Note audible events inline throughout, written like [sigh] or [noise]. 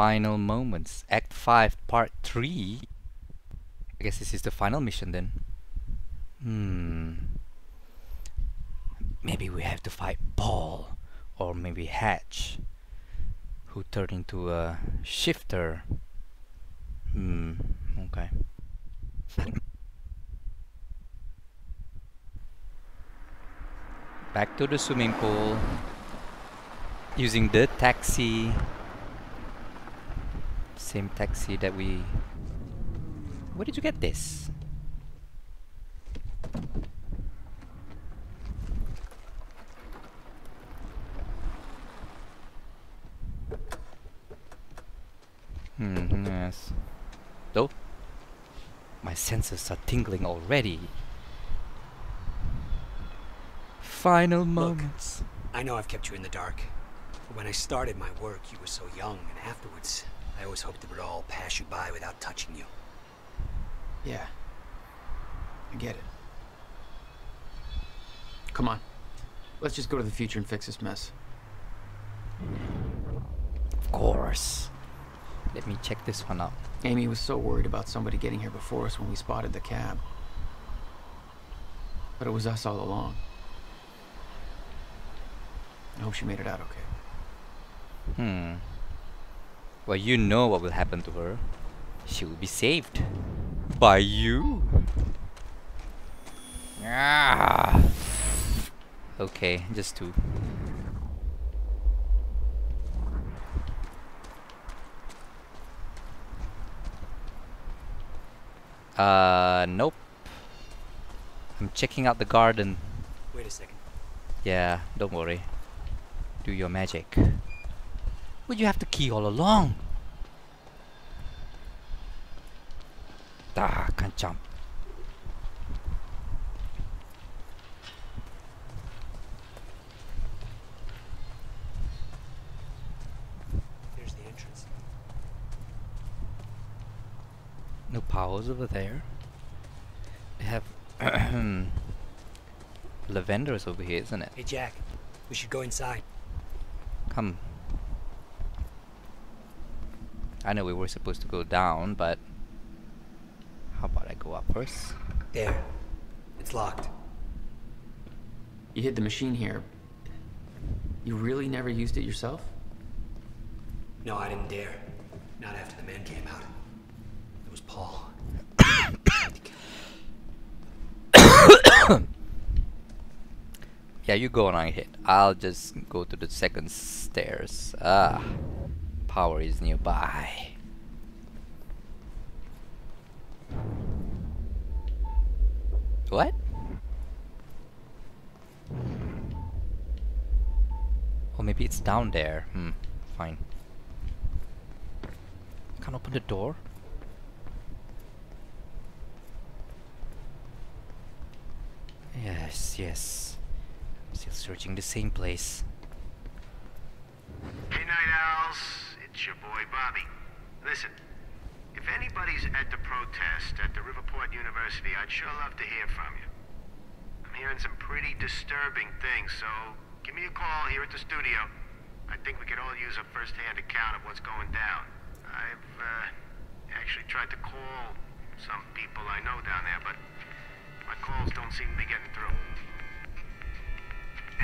Final Moments, Act 5, Part 3. I guess this is the final mission then. Hmm. Maybe we have to fight Paul, or maybe Hatch, who turned into a shifter. Hmm, okay. [laughs] Back to the swimming pool. Using the taxi. Same taxi that we... Where did you get this? Hmm, yes. Though, my senses are tingling already. Final moments. I know I've kept you in the dark. But when I started my work, you were so young, and afterwards, I always hoped it would all pass you by without touching you. Yeah. I get it. Come on. Let's just go to the future and fix this mess. Of course. Let me check this one out. Amy was so worried about somebody getting here before us when we spotted the cab. But it was us all along. I hope she made it out okay. Hmm. Well, you know what will happen to her. She will be saved. By you. Ah. Okay, just two. Uh, nope. I'm checking out the garden. Wait a second. Yeah, don't worry. Do your magic. Would you have the key all along? Ah, can't jump. There's the entrance. No powers over there. They have [clears throat] lavenders over here, isn't it? Hey, Jack. We should go inside. Come. I know we were supposed to go down, but how about I go up first? There. It's locked. You hid the machine here. You really never used it yourself? No, I didn't dare. Not after the men came out. It was Paul. [coughs] Yeah, you go on ahead. I'll just go to the second stairs. Ah, power is nearby. What? Oh, maybe it's down there. Hmm, fine. Can't open the door? Yes, yes. Still searching the same place. Hey, Night Owls. It's your boy, Bobby. Listen, if anybody's at the protest at the Riverport University, I'd sure love to hear from you. I'm hearing some pretty disturbing things, so give me a call here at the studio. I think we could all use a first-hand account of what's going down. I've, uh, actually tried to call some people I know down there, but my calls don't seem to be getting through.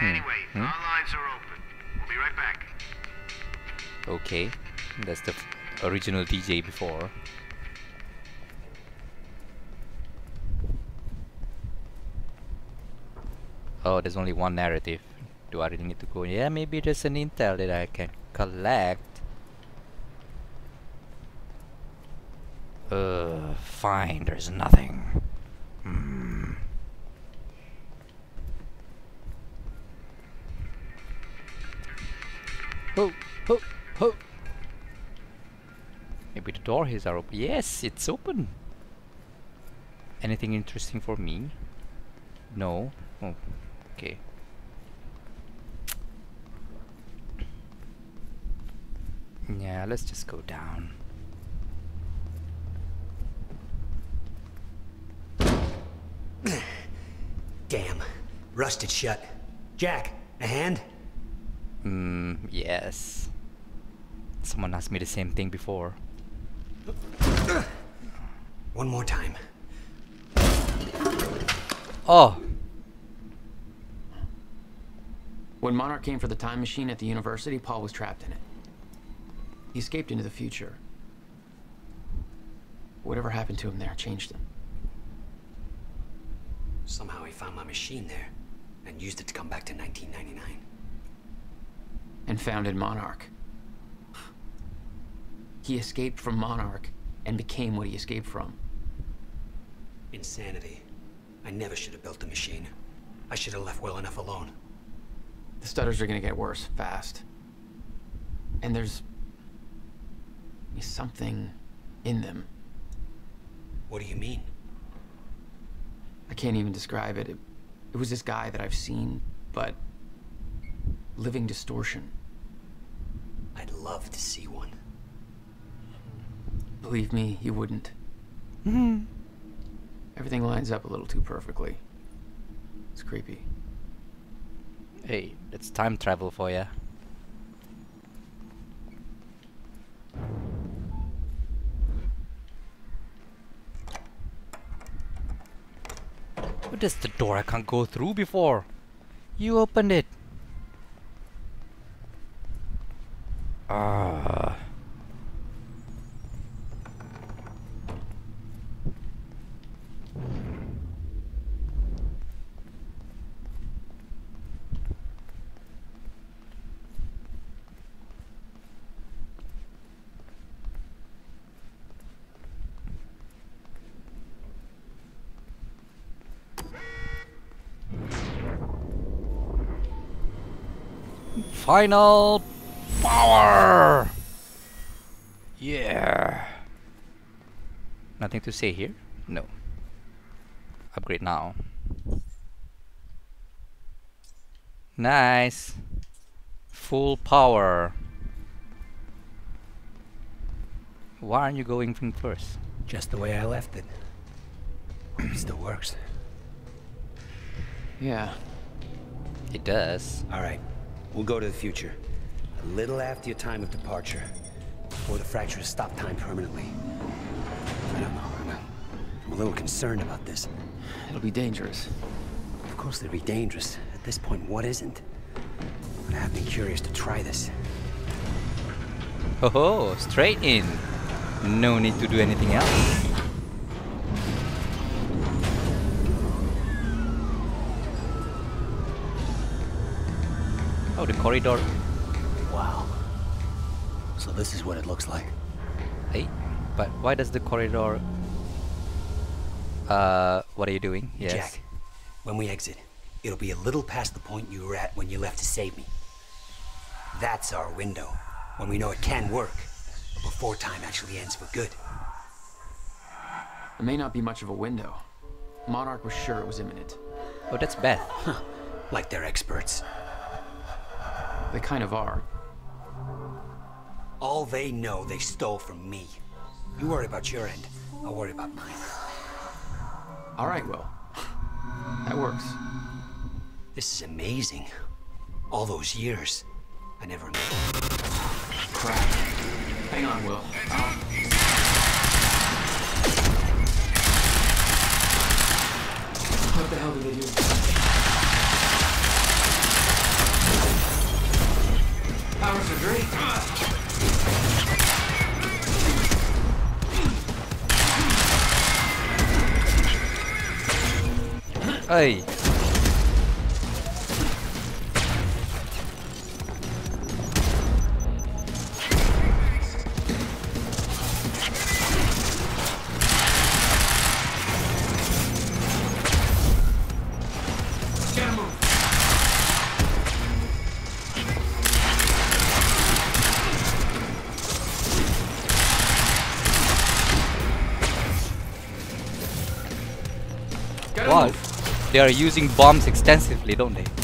Anyway, Hmm? our lines are open. We'll be right back. Okay, that's the original DJ before. Oh, there's only one narrative. Do I really need to go? Yeah, maybe there's an intel that I can collect. Uh, fine, there's nothing. Ho, ho, ho. Maybe the door is open. Yes, it's open. Anything interesting for me? No. Oh, okay. Yeah, let's just go down. [clears throat] Damn. Rusted shut. Jack, a hand? Hmm, yes. Someone asked me the same thing before. One more time. Oh, When Monarch came for the time machine at the university, Paul was trapped in it. He escaped into the future. Whatever happened to him there changed him. Somehow he found my machine there and used it to come back to 1999. and founded Monarch. He escaped from Monarch and became what he escaped from. Insanity. I never should have built the machine. I should have left well enough alone. The stutters are gonna get worse fast. And there's something in them. What do you mean? I can't even describe it. it. It was this guy that I've seen, but living distortion. I'd love to see one. Believe me, you wouldn't. Mm-hmm. Everything lines up a little too perfectly. It's creepy. hey, it's time travel for ya. What is the door I can't go through before? You opened it. Ah. Final power! Yeah. Nothing to say here? No. Upgrade now. Nice. Full power. Why aren't you going from first? Just the way I left it. It still works. Yeah, It does. All right, we'll go to the future. A little after your time of departure. Before the fracture has stopped time permanently. I don't know. I'm a, I'm a little concerned about this. it'll be dangerous. Of course, it'll be dangerous. At this point, what isn't? But I have been curious to try this. Oh, ho, straight in. No need to do anything else. Corridor. Wow. So this is what it looks like. Hey, but why does the corridor? Uh, what are you doing? Yes. Jack, when we exit, it'll be a little past the point you were at when you left to save me. That's our window, when we know it can work, before time actually ends for good. It may not be much of a window. Monarch was sure it was imminent. Oh, that's Beth. Huh. Like they're experts. They kind of are. All they know they stole from me. You worry about your end, I'll worry about mine. All right, Will. That works. This is amazing. All those years. I never knew. Crap. Hang on, Will. I'll- What the hell did they do? Powers are great. Hey. They are using bombs extensively, don't they?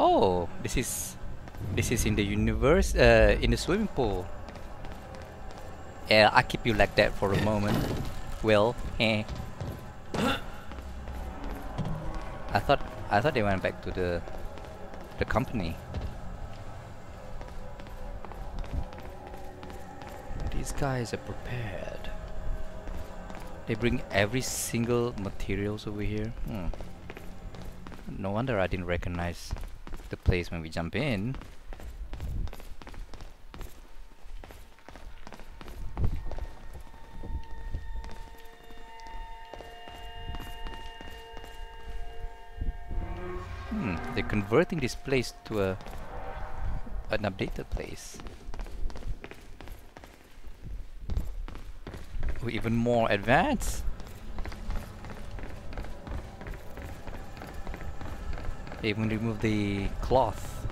Oh, this is this is in the universe, uh, in the swimming pool. Yeah, I keep you like that for a moment. Will, eh? I thought I thought they went back to the the company. These guys are prepared. They bring every single materials over here. Hmm. No wonder I didn't recognize the place when we jump in. Hmm, they're converting this place to a an updated place. We're even more advanced. Even remove the cloth.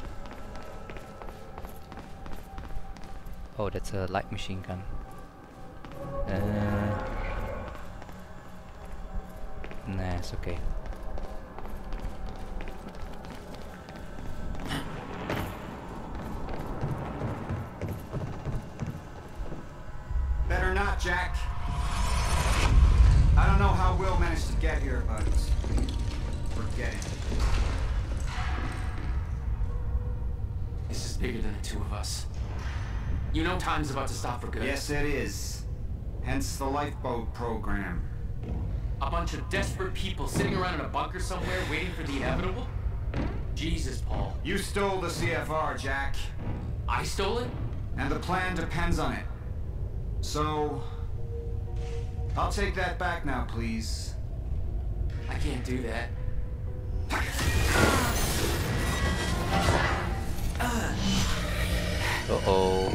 Oh, that's a light machine gun. Uh, nah, it's okay. Better not, Jack. I don't know how Will managed to get here, but forget it. Bigger than the two of us. You know time's about to stop for good. Yes, it is. Hence the lifeboat program. A bunch of desperate people sitting around in a bunker somewhere waiting for the inevitable? Jesus, Paul. You stole the CFR, Jack. I stole it? And the plan depends on it. So... I'll take that back now, please. I can't do that. Oh.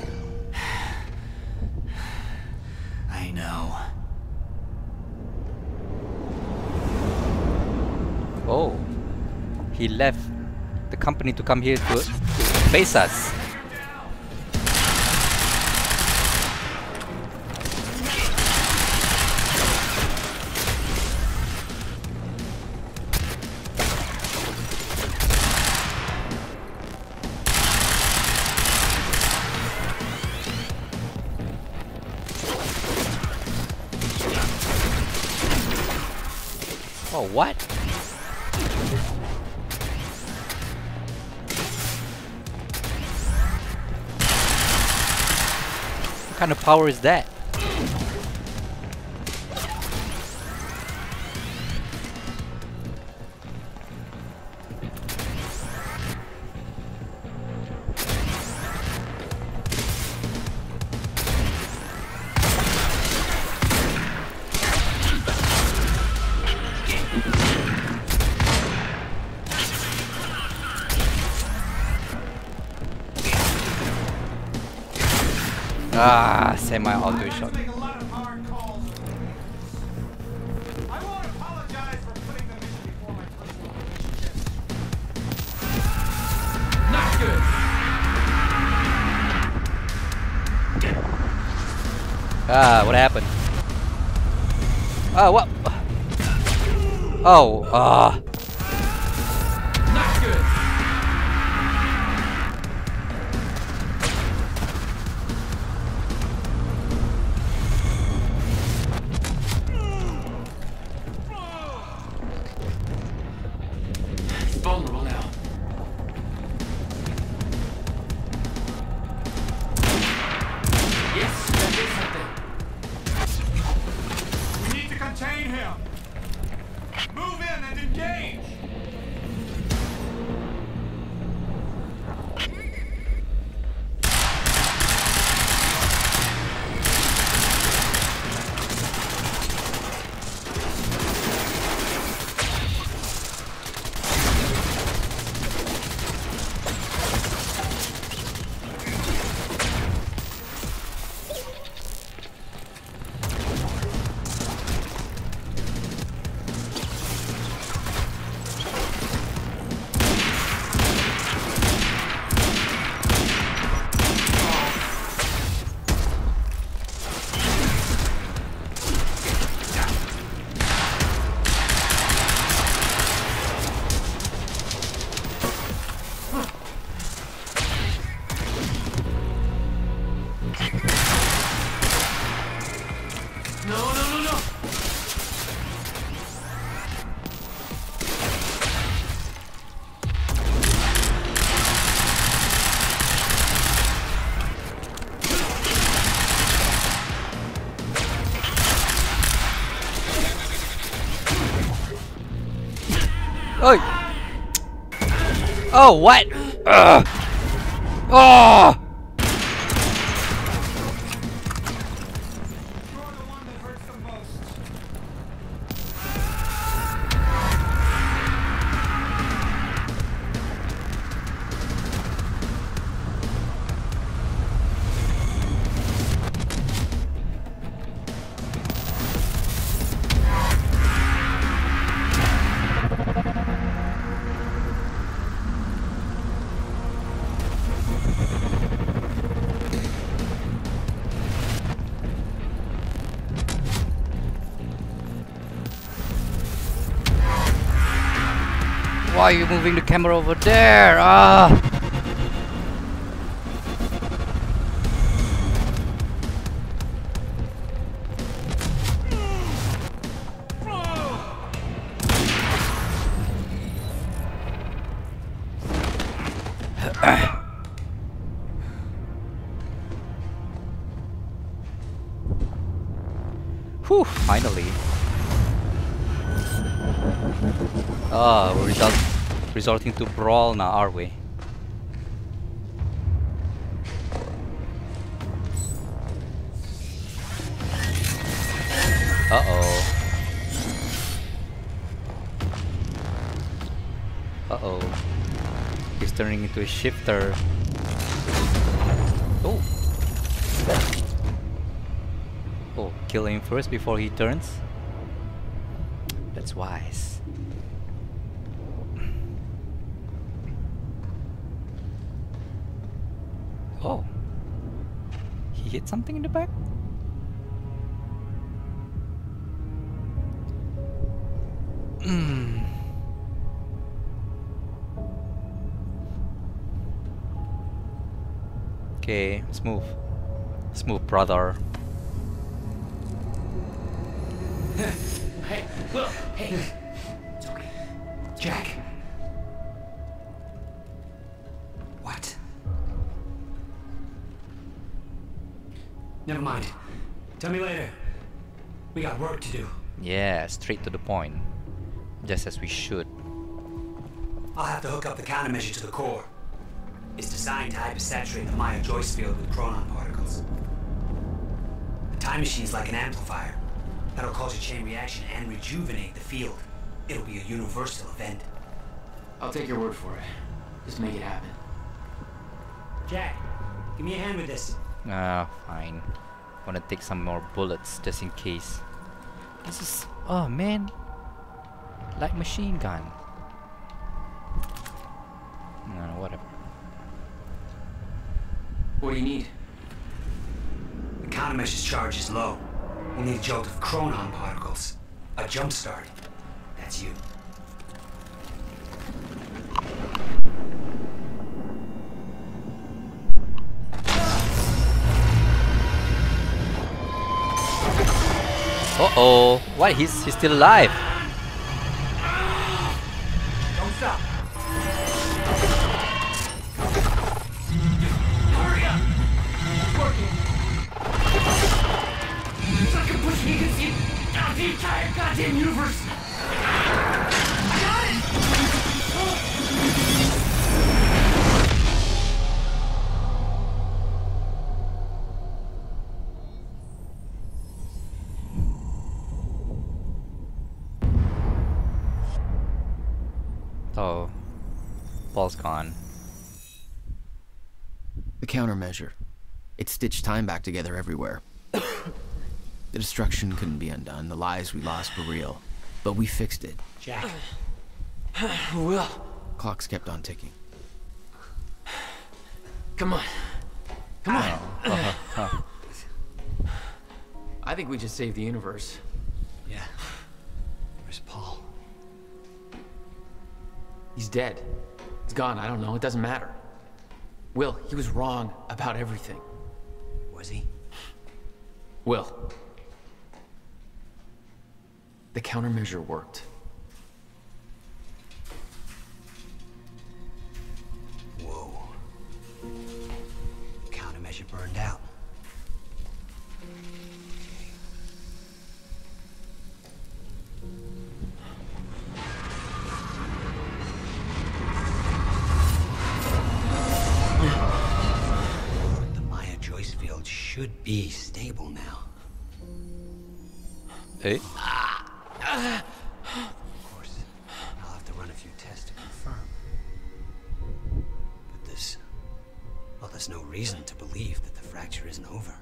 [sighs] I know. Oh. He left the company to come here to face us. Kind of power is that? Ah, what happened? Ah, what? Oh, ah. Not Oh, what? Ugh. Oh! Why are you moving the camera over there? Ah! [coughs] Whew, finally. Ah, we're result resorting to brawl now, are we? Uh-oh. Uh-oh. He's turning into a shifter. Oh. Oh, kill him first before he turns? That's wise. Oh. He hit something in the back? Hmm. Okay. Let's move, brother. Hey, Will, hey. It's okay. Jack. Never mind. Tell me later. We got work to do. Yeah, straight to the point. Just as we should. I'll have to hook up the countermeasure to the core. It's designed to hypersaturate the Meyer-Joyce field with chronon particles. The time machine's like an amplifier. That'll cause a chain reaction and rejuvenate the field. It'll be a universal event. I'll take your word for it. Just make it happen. Jack, give me a hand with this. Ah, fine. Wanna take some more bullets just in case. This is. Oh man! Like machine gun. No, whatever. What do you need? The countermeasure's charge is low. We'll need a jolt of chronon particles. A jump start. That's you. Uh oh! What? He's he's still alive. Entire goddamn universe. Paul's gone. The countermeasure. It stitched time back together everywhere. [coughs] the destruction couldn't be undone. The lives we lost were real. But we fixed it. Jack, [sighs] Will, Clocks kept on ticking. come on. Come on. Oh, uh-huh, [sighs] I think we just saved the universe. yeah. Where's Paul? He's dead. He's gone. I don't know. It doesn't matter. Will, he was wrong about everything. Was he? Will. The countermeasure worked. Whoa. Countermeasure burned out. Stable now. Eh? Of course, I'll have to run a few tests to confirm. But there's. Well, there's no reason to believe that the fracture isn't over.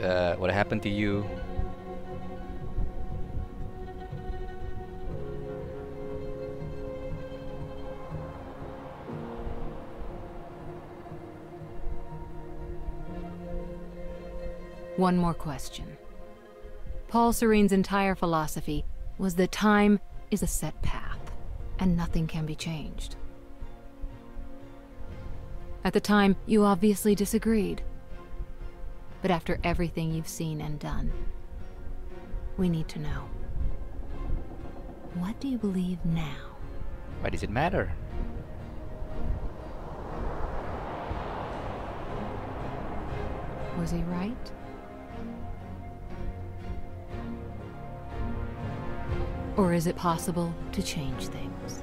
Uh, what happened to you? One more question. Paul Serene's entire philosophy was that time is a set path, and nothing can be changed. At the time, you obviously disagreed. But after everything you've seen and done, we need to know. What do you believe now? Why does it matter? Was he right? Or is it possible to change things?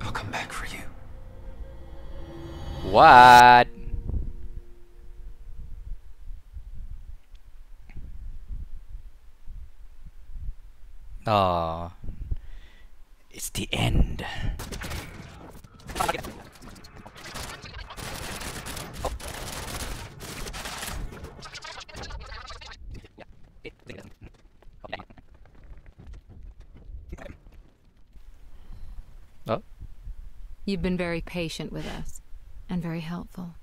I'll come back for you. What? Oh, it's the end. Oh, You've been very patient with us, and very helpful.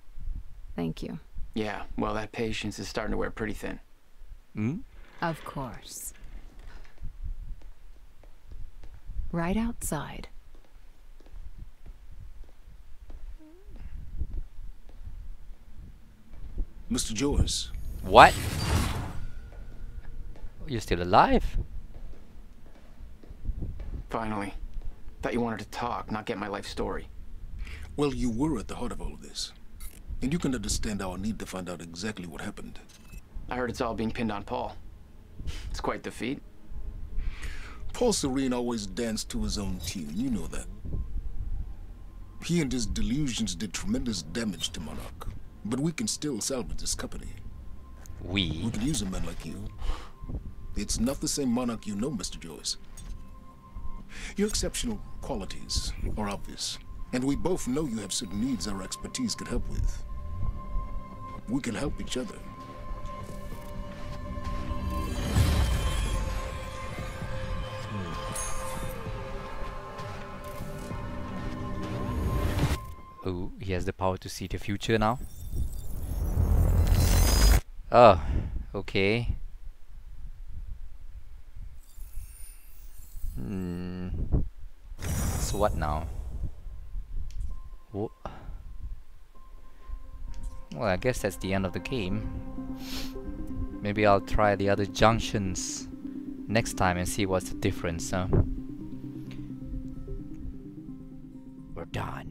Thank you. Yeah, well, that patience is starting to wear pretty thin. hmm? Of course. Right outside. Mr. Joyce, What? You're still alive? Finally. Thought you wanted to talk, not get my life story. well, you were at the heart of all of this. And you can understand our need to find out exactly what happened. I heard it's all being pinned on Paul. It's quite the feat. Paul Serene always danced to his own tune, you know that. He and his delusions did tremendous damage to Monarch. But we can still salvage this company. We We. could use a man like you. It's not the same Monarch you know, Mr. Joyce. Your exceptional qualities are obvious, and we both know you have certain needs our expertise could help with. We can help each other. Oh, he has the power to see the future now. Oh, okay. Hmm. What now? Well, I guess that's the end of the game. Maybe I'll try the other junctions next time and see what's the difference, huh? We're done.